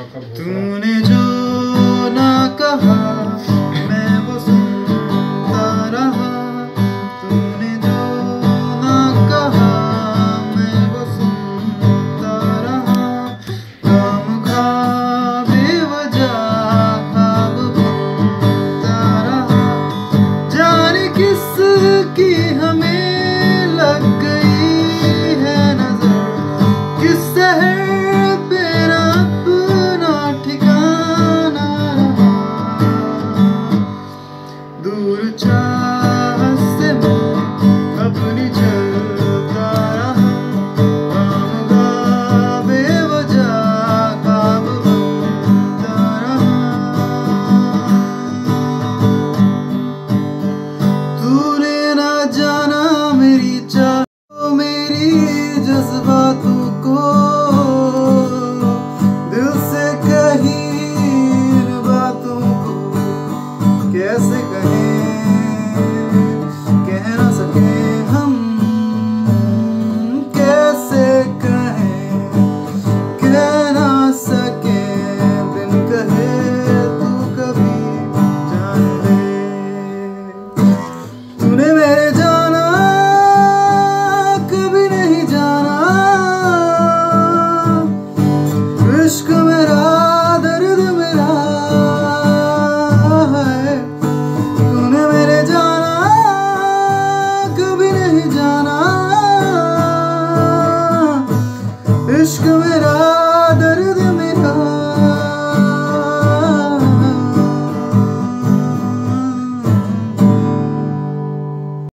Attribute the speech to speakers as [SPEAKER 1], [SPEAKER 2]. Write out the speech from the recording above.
[SPEAKER 1] 아까
[SPEAKER 2] 뭐야? 부르자 home. screw it up